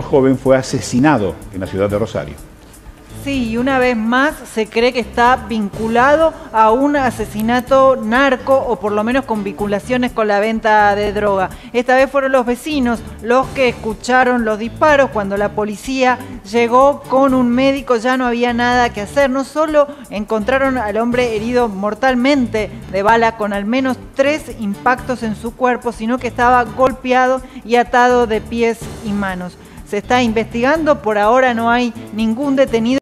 joven fue asesinado en la ciudad de Rosario. Sí, y una vez más se cree que está vinculado a un asesinato narco o por lo menos con vinculaciones con la venta de droga. Esta vez fueron los vecinos los que escucharon los disparos cuando la policía llegó con un médico, ya no había nada que hacer. No solo encontraron al hombre herido mortalmente de bala con al menos tres impactos en su cuerpo, sino que estaba golpeado y atado de pies y manos. Se está investigando, por ahora no hay ningún detenido.